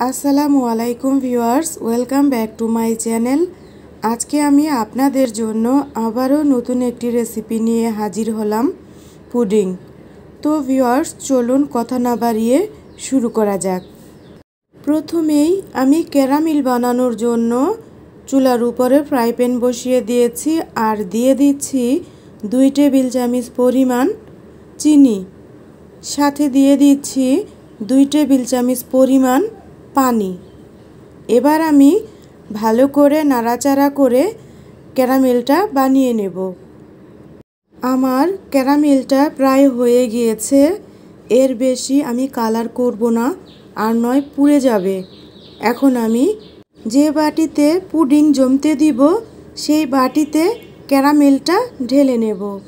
আসসালামু আলাইকুম viewers, welcome back to my channel. আজকে আমি আপনাদের জন্য আবারও নতুন একটি রেসিপি নিয়ে হাজির হলাম পুডিং। তো ভিউয়ার্স, চলুন কথা না বাড়িয়ে শুরু করা যাক। প্রথমেই আমি ক্যারামিল বানানোর জন্য চুলার উপরে ফ্রাই প্যান বসিয়ে দিয়েছি আর দিয়ে দিচ্ছি দুই টেবিল চামচ পরিমাণ চিনি। সাথে দিয়ে দিচ্ছি দুই টেবিল চামচ পরিমাণ পানি। এবার আমি ভালো করে নাড়াচাড়া করে ক্যারামেলটা বানিয়ে নেব। আমার ক্যারামেলটা প্রায় হয়ে গিয়েছে। এর বেশি আমি কালার করব না, আর নয় পুড়ে যাবে। এখন আমি যে বাটিতে পুডিং জমতে দিব, সেই বাটিতে ক্যারামেলটা ঢেলে নেব।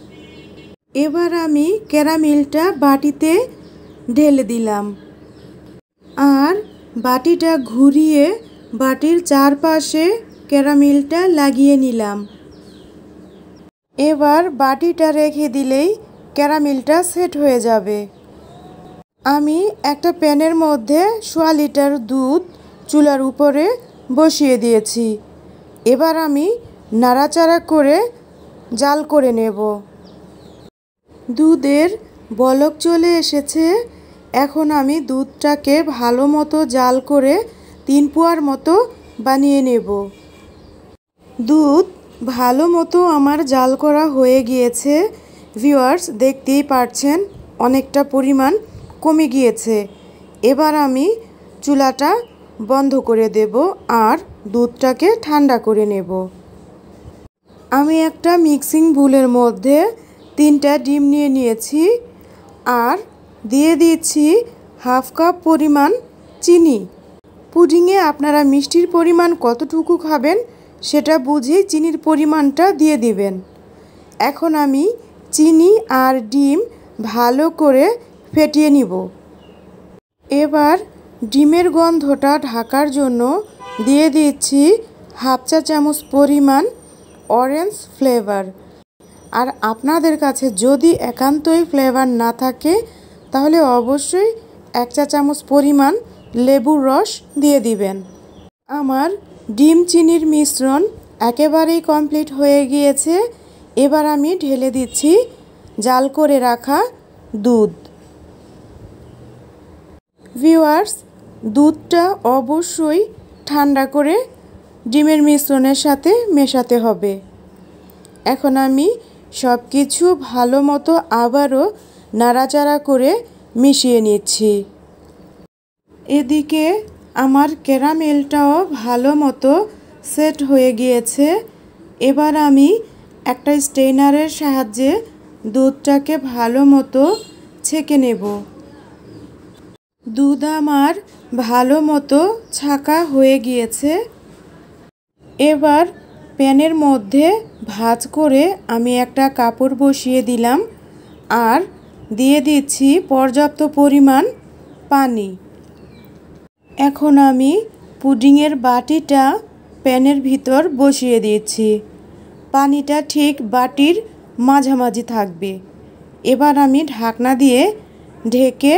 এবার আমি ক্যারামেলটা বাটিতে ঢেলে দিলাম। আর বাটিটা ঘুরিয়ে বাটির চারপাশে ক্যারামেলটা লাগিয়ে নিলাম। এবার বাটিটা রেখে দিলেই ক্যারামেলটা সেট হয়ে যাবে। আমি একটা প্যানের মধ্যে সোয়া লিটার দুধ চুলার উপরে বসিয়ে দিয়েছি। এবার আমি নাড়াচাড়া করে জাল করে নেব। দুধের বলক চলে এসেছে এখন আমি দুধটাকে ভালো মতো জাল করে তিন পোয়ার মতো বানিয়ে নেব। দুধ ভালো মতো আমার জাল করা হয়ে গিয়েছে। ভিউয়ার্স, দেখতেই পারছেন অনেকটা পরিমাণ কমে গিয়েছে। এবার আমি চুলাটা বন্ধ করে দেব আর দুধটাকে ঠান্ডা করে নেব। আমি একটা মিক্সিং বুলের মধ্যে তিনটা ডিম নিয়ে নিয়েছি আর দিয়ে দিচ্ছি হাফ কাপ পরিমাণ চিনি। পুডিংয়ে আপনারা মিষ্টির পরিমাণ কতটুকু খাবেন সেটা বুঝে চিনির পরিমাণটা দিয়ে দিবেন। এখন আমি চিনি আর ডিম ভালো করে ফেটিয়ে নিব। এবার ডিমের গন্ধটা ঢাকার জন্য দিয়ে দিচ্ছি হাফ চা চামচ পরিমাণ অরেঞ্জ ফ্লেভার। আর আপনাদের কাছে যদি একান্তই ফ্লেভার না থাকে তাহলে অবশ্যই এক চা চামচ পরিমাণ লেবুর রস দিয়ে দিবেন। আমার ডিম চিনির মিশ্রণ একেবারেই কমপ্লিট হয়ে গিয়েছে। এবার আমি ঢেলে দিচ্ছি জাল করে রাখা দুধ। ভিওয়ার্স দুধটা অবশ্যই ঠান্ডা করে ডিমের মিশ্রণের সাথে মেশাতে হবে। এখন আমি সব কিছু ভালো মতো আবারও নাড়াচাড়া করে মিশিয়ে নিচ্ছি। এদিকে আমার ক্যারামেলটাও ভালো মতো সেট হয়ে গিয়েছে। এবার আমি একটা স্টেইনারের সাহায্যে দুধটাকে ভালো মতো ছেঁকে নেব। দুধ আমার ভালো মতো ছাকা হয়ে গিয়েছে। এবার প্যানের মধ্যে ভাজ করে আমি একটা কাপড় বসিয়ে দিলাম। আর দিয়ে দিচ্ছি পর্যাপ্ত পরিমাণ পানি। এখন আমি পুডিংয়ের বাটিটা প্যানের ভিতর বসিয়ে দিচ্ছি। পানিটা ঠিক বাটির মাঝামাঝি থাকবে। এবার আমি ঢাকনা দিয়ে ঢেকে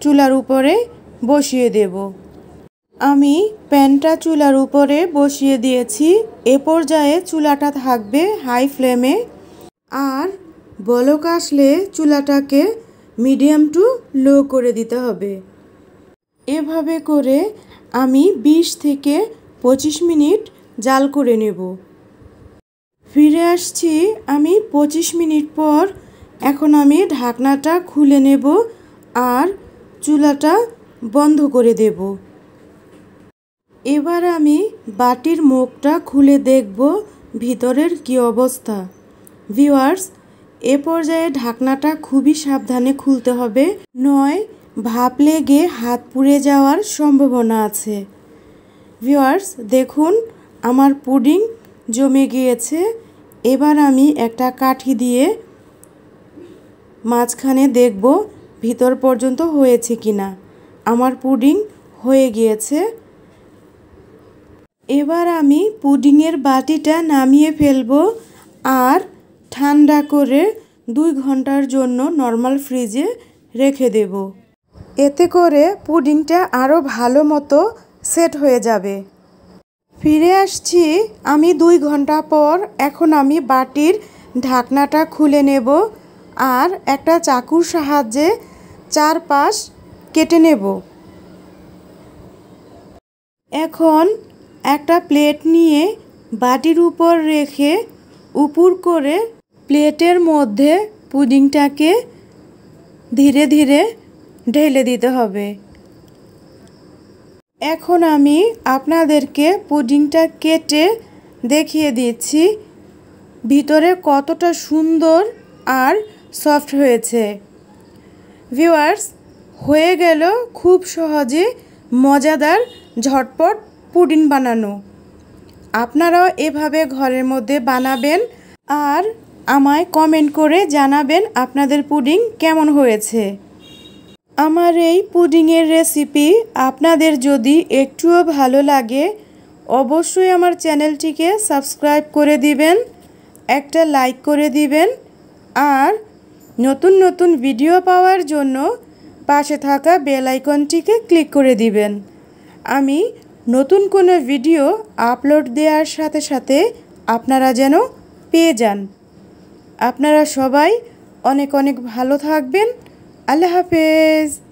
চুলার উপরে বসিয়ে দেব। আমি প্যানটা চুলার উপরে বসিয়ে দিয়েছি। এ পর্যায়ে চুলাটা থাকবে হাই ফ্লেমে। আর বলক আসলে চুলাটাকে মিডিয়াম টু লো করে দিতে হবে। এভাবে করে আমি ২০ থেকে পঁচিশ মিনিট জাল করে নেব। ফিরে আসছি আমি পঁচিশ মিনিট পর। এখন আমি ঢাকনাটা খুলে নেব আর চুলাটা বন্ধ করে দেব। এবার আমি বাটির মুখটা খুলে দেখব ভিতরের কি অবস্থা। ভিওয়ার্স এ পর্যায়ে ঢাকনাটা খুবই সাবধানে খুলতে হবে। নয়, ভাপ লেগে হাত পুড়ে যাওয়ার সম্ভাবনা আছে। ভিওয়ার্স দেখুন, আমার পুডিং জমে গিয়েছে। এবার আমি একটা কাঠি দিয়ে মাঝখানে দেখব ভিতর পর্যন্ত হয়েছে কি না আমার পুডিং হয়ে গিয়েছে। এবার আমি পুডিংয়ের বাটিটা নামিয়ে ফেলব। আর ঠান্ডা করে দুই ঘণ্টার জন্য নর্মাল ফ্রিজে রেখে দেব। এতে করে পুডিংটা আরও ভালো মতো সেট হয়ে যাবে। ফিরে আসছি আমি দুই ঘণ্টা পর। এখন আমি বাটির ঢাকনাটা খুলে নেব আর একটা চাকুর সাহায্যে চারপাশ কেটে নেব। এখন একটা প্লেট নিয়ে বাটির উপর রেখে উপর করে প্লেটের মধ্যে পুডিংটাকে ধীরে ধীরে ঢেলে দিতে হবে। এখন আমি আপনাদেরকে পুডিংটা কেটে দেখিয়ে দিচ্ছি, ভিতরে কতটা সুন্দর আর সফট হয়েছে। ভিউয়ার্স, হয়ে গেল খুব সহজে মজাদার ঝটপট পুডিং বানানো। আপনারাও এভাবে ঘরের মধ্যে বানাবেন আর আমায় কমেন্ট করে জানাবেন আপনাদের পুডিং কেমন হয়েছে। আমার এই পুডিংয়ের রেসিপি আপনাদের যদি একটুও ভালো লাগে, অবশ্যই আমার চ্যানেলটিকে সাবস্ক্রাইব করে দিবেন, একটা লাইক করে দিবেন, আর নতুন নতুন ভিডিও পাওয়ার জন্য পাশে থাকা বেল আইকনটিকে ক্লিক করে দিবেন। আমি নতুন কোনো ভিডিও আপলোড দেওয়ার সাথে সাথে আপনারা যেন পেয়ে যান। আপনারা সবাই অনেক অনেক ভালো থাকবেন। আল্লাহ হাফেজ।